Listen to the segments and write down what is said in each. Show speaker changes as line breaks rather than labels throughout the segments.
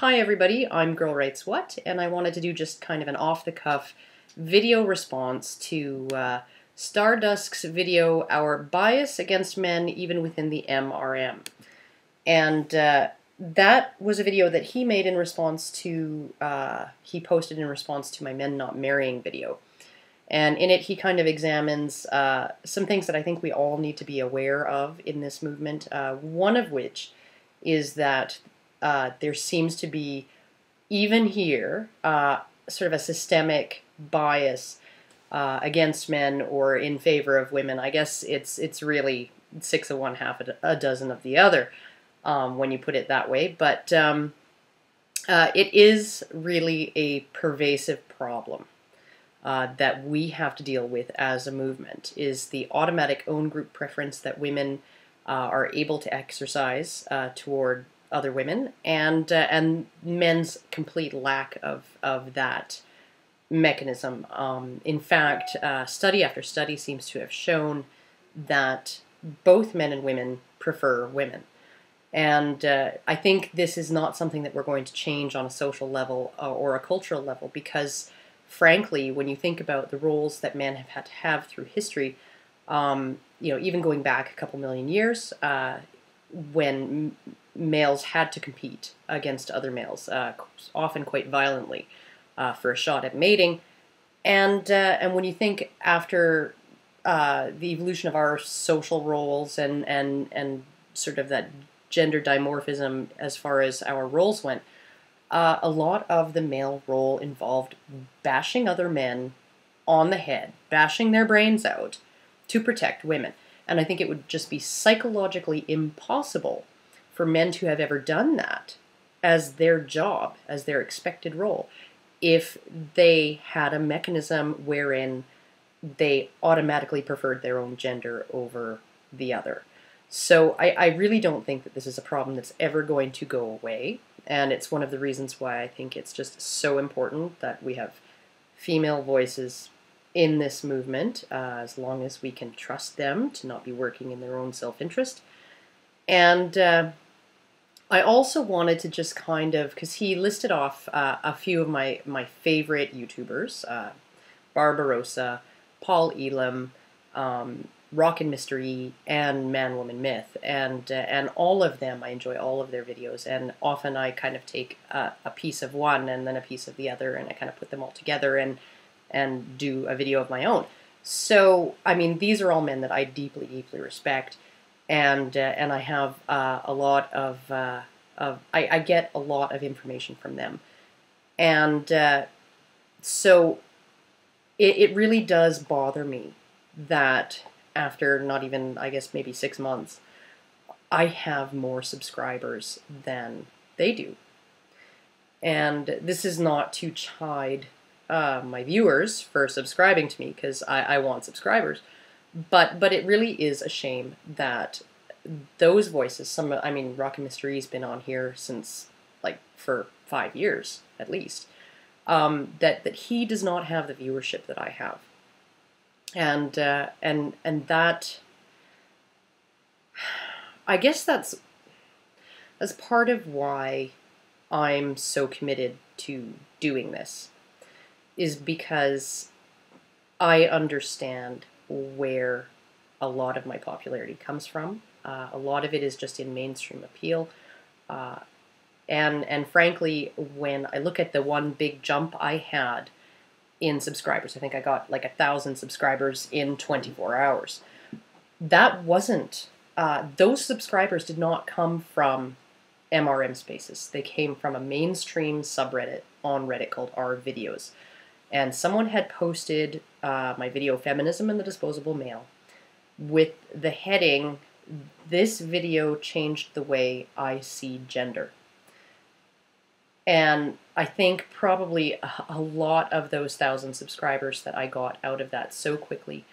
Hi everybody, I'm Girl Writes What, and I wanted to do just kind of an off-the-cuff video response to uh, Stardusk's video, Our Bias Against Men Even Within the MRM. And uh, that was a video that he made in response to, uh, he posted in response to my Men Not Marrying video. And in it, he kind of examines uh, some things that I think we all need to be aware of in this movement, uh, one of which is that uh, there seems to be, even here, uh, sort of a systemic bias uh, against men or in favor of women. I guess it's it's really six of one, half a dozen of the other, um, when you put it that way. But um, uh, it is really a pervasive problem. Uh, that we have to deal with as a movement is the automatic own group preference that women uh, are able to exercise uh, toward other women, and uh, and men's complete lack of of that mechanism. Um, in fact, uh, study after study seems to have shown that both men and women prefer women. And uh, I think this is not something that we're going to change on a social level uh, or a cultural level because, frankly, when you think about the roles that men have had to have through history, um, you know, even going back a couple million years, uh, when males had to compete against other males, uh, often quite violently, uh, for a shot at mating. And uh, and when you think after uh, the evolution of our social roles and and and sort of that gender dimorphism as far as our roles went, uh, a lot of the male role involved bashing other men on the head, bashing their brains out to protect women. And I think it would just be psychologically impossible for men to have ever done that as their job, as their expected role, if they had a mechanism wherein they automatically preferred their own gender over the other. So I, I, really don't think that this is a problem that's ever going to go away. And it's one of the reasons why I think it's just so important that we have female voices in this movement, uh, as long as we can trust them to not be working in their own self interest. And uh, I also wanted to just kind of because he listed off uh, a few of my my favorite YouTubers, uh, Barbarossa, Paul Elam, um, and Mystery, and Man Woman Myth, and uh, and all of them I enjoy all of their videos, and often I kind of take a, a piece of one and then a piece of the other, and I kind of put them all together and and do a video of my own. So I mean, these are all men that I deeply deeply respect and uh, and I have uh, a lot of uh, of I, I, get a lot of information from them, and uh, so it, it really does bother me that after not even I guess maybe six months, I have more subscribers than they do, and this is not to chide uh, my viewers for subscribing to me because I, I want subscribers but but it really is a shame that those voices some i mean Rockin' Mr. E's been on here since like for five years at least um, that that he does not have the viewership that i have. And uh, and and that i guess that's that's part of why i'm so committed to doing this is because i understand where a lot of my popularity comes from. Uh, a lot of it is just in mainstream appeal. Uh, and, and frankly, when I look at the one big jump I had in subscribers, I think I got like a thousand subscribers in 24 hours. That wasn't, uh, those subscribers did not come from MRM spaces. They came from a mainstream subreddit on Reddit called R Videos and someone had posted uh, my video Feminism and the Disposable Male with the heading This video changed the way I see gender. And I think probably a, lot of those thousand subscribers that I got out of that so quickly,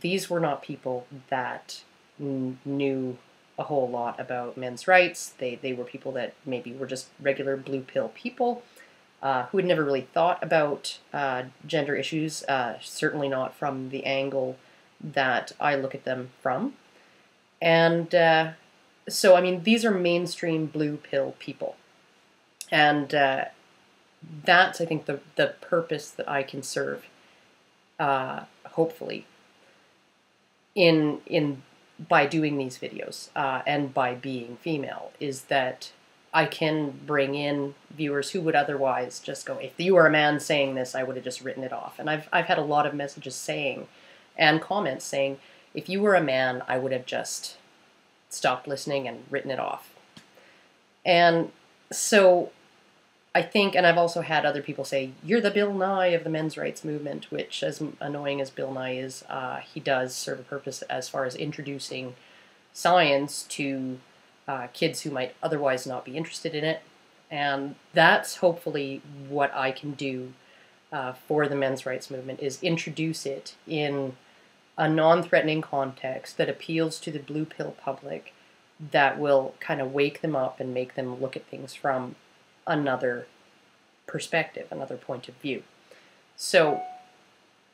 these were not people that knew a whole lot about men's rights. They, they were people that maybe were just regular blue pill people uh, who had never really thought about uh, gender issues, uh, certainly not from the angle that I look at them from. And uh, so, I mean, these are mainstream blue pill people. and uh, that's I think the the purpose that I can serve, hopefully. In in by doing these videos uh, and by being female is that I can bring in viewers who would otherwise just go, if you were a man saying this, I would have just written it off. And I've, I've had a lot of messages saying and comments saying, if you were a man, I would have just stopped listening and written it off. And so I think, and I've also had other people say, you're the Bill Nye of the men's rights movement, which, as annoying as Bill Nye is, uh, he does serve a purpose as far as introducing science to uh, kids who might otherwise not be interested in it. And that's hopefully what I can do uh, for the men's rights movement is introduce it in a non-threatening context that appeals to the blue pill public that will kind of wake them up and make them look at things from another perspective, another point of view. So,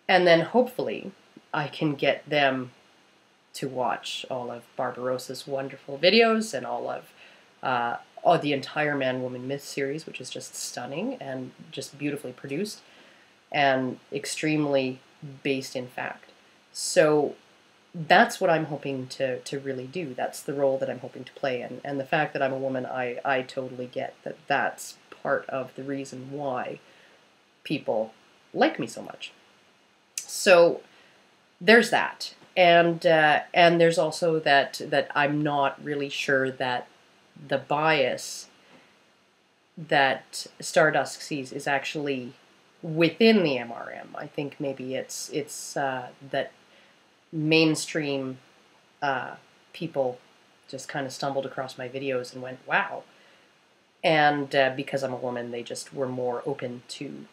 and then hopefully I can get them to watch all of Barbarossa's wonderful videos and all of uh, all the entire Man Woman Myth series, which is just stunning and just beautifully produced and extremely based in fact. So that's what I'm hoping to, to really do. That's the role that I'm hoping to play. And, and the fact that I'm a woman, I, I totally get that that's part of the reason why people like me so much. So there's that and uh, and there's also that that I'm not really sure that the bias that Stardusk sees is actually within the MRM. I think maybe it's it's uh, that mainstream uh, people just kind of stumbled across my videos and went, "Wow!" And uh, because I'm a woman, they just were more open to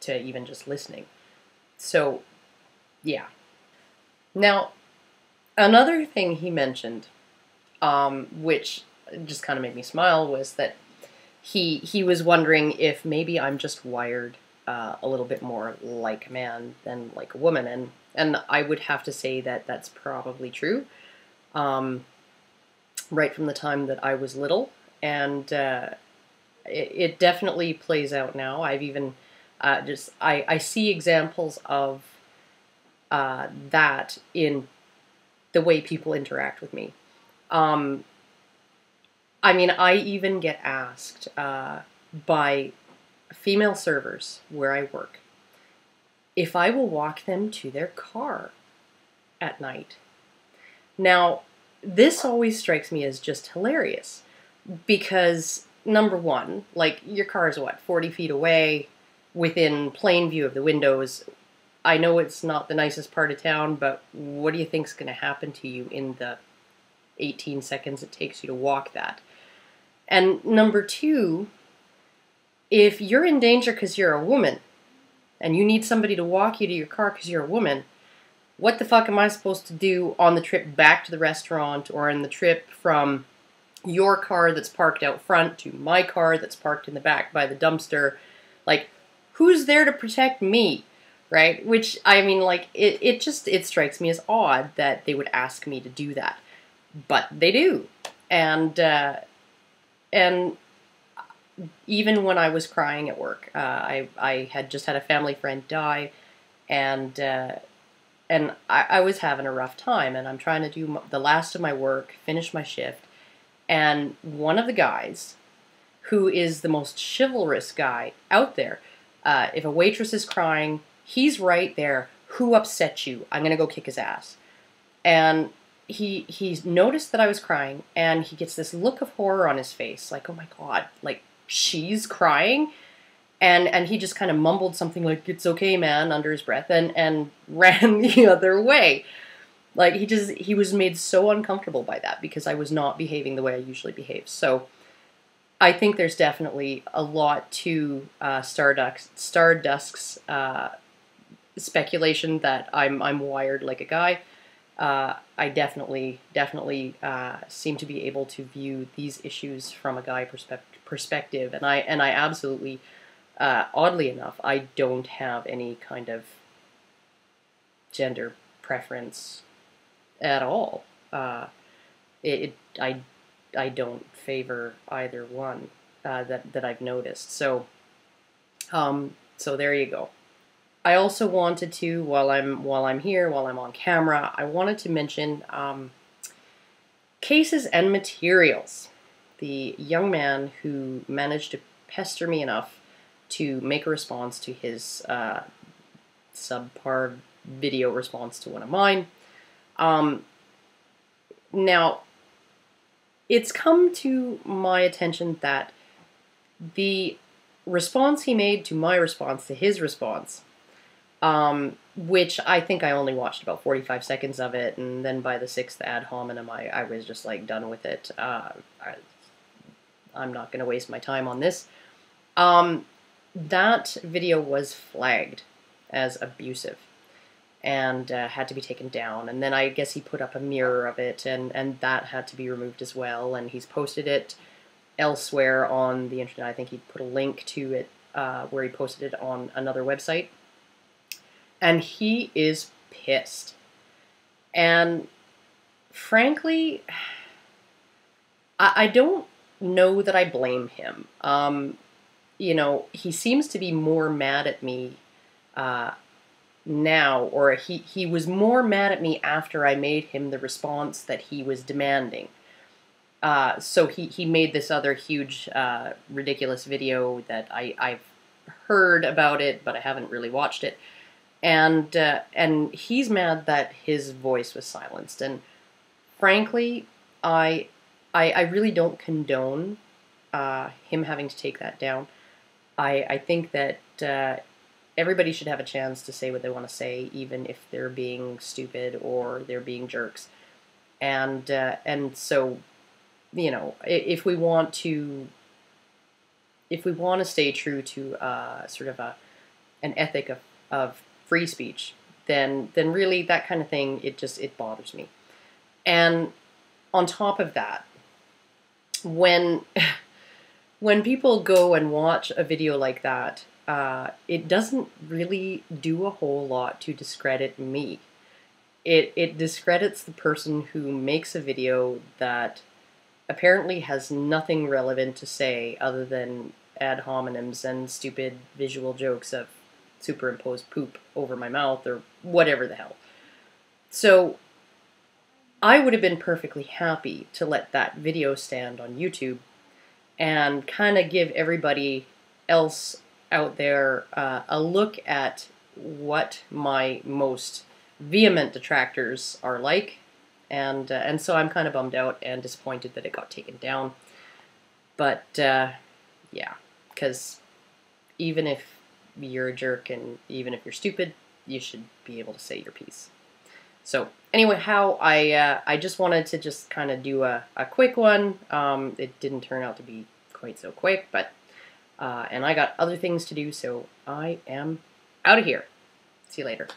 to even just listening. So, yeah, now, another thing he mentioned, um, which just kind of made me smile, was that he he was wondering if maybe I'm just wired uh, a little bit more like a man than like a woman, and and I would have to say that that's probably true. Um, right from the time that I was little, and uh, it, it, definitely plays out now. I've even uh, just I, I see examples of uh, that in the way people interact with me. Um, I mean, I even get asked uh, by female servers where I work if I will walk them to their car at night. Now, this always strikes me as just hilarious because, number one, like your car is what, 40 feet away within plain view of the windows I know it's not the nicest part of town, but what do you think's going to happen to you in the 18 seconds it takes you to walk that? And number two, if you're in danger because you're a woman and you need somebody to walk you to your car because you're a woman, what the fuck am I supposed to do on the trip back to the restaurant or in the trip from your car that's parked out front to my car that's parked in the back by the dumpster? Like, who's there to protect me? Right? Which I mean, like it, it just it strikes me as odd that they would ask me to do that, but they do, and uh, and even when I was crying at work, uh, I I had just had a family friend die, and uh, and I, I was having a rough time, and I'm trying to do the last of my work, finish my shift, and one of the guys, who is the most chivalrous guy out there, uh, if a waitress is crying, he's right there. Who upset you? I'm gonna go kick his ass. And he he's noticed that I was crying, and he gets this look of horror on his face, like, oh my god, like she's crying. And and he just kind of mumbled something like, It's okay, man, under his breath, and, and ran the other way. Like he just he was made so uncomfortable by that because I was not behaving the way I usually behave. So I think there's definitely a lot to uh, Stardusk, uh, speculation that I'm I'm wired like a guy. Uh, I definitely definitely uh, seem to be able to view these issues from a guy perspe- perspective, and I and I absolutely, uh, oddly enough, I don't have any kind of gender preference at all. Uh, it, it I I don't favor either one. uh, that that I've noticed. So, um, so there you go. I also wanted to, while I'm while I'm here, while I'm on camera, I wanted to mention um, cases and materials. The young man who managed to pester me enough to make a response to his uh, subpar video response to one of mine. Um, now, it's come to my attention that the response he made to my response to his response, um, which I think I only watched about 45 seconds of it, and then by the sixth ad hominem, I, I was just like done with it. Uh, I, I'm not going to waste my time on this. Um, that video was flagged as abusive and uh, had to be taken down. And then I guess he put up a mirror of it, and, and that had to be removed as well. And he's posted it elsewhere on the internet. I think he put a link to it uh, where he posted it on another website. And he is pissed. And frankly, I, I don't know that I blame him. Um, you know, he seems to be more mad at me uh, now, or he, he was more mad at me after I made him the response that he was demanding. Uh, so he, he made this other huge, uh, ridiculous video that I, I've heard about it, but I haven't really watched it. And, uh, and he's mad that his voice was silenced. And frankly, I, I, I really don't condone uh, him having to take that down. I, I think that uh, everybody should have a chance to say what they want to say, even if they're being stupid or they're being jerks. And uh, and so, you know, if we want to, if we want to stay true to uh, sort of a an ethic of, of free speech, then then really that kind of thing it just it bothers me. And on top of that, when when people go and watch a video like that, uh, it doesn't really do a whole lot to discredit me. It, it discredits the person who makes a video that apparently has nothing relevant to say other than ad hominems and stupid visual jokes of superimposed poop over my mouth or whatever the hell. So I would have been perfectly happy to let that video stand on YouTube and kind of give everybody else out there uh, a look at what my most vehement detractors are like. And, uh, and so I'm kind of bummed out and disappointed that it got taken down. But uh, yeah, because even if you're a jerk and even if you're stupid, you should be able to say your piece. So anyway, how I uh, I just wanted to just kind of do a, a quick one. Um, it didn't turn out to be quite so quick, but uh, and I got other things to do, so I am out of here. See you later.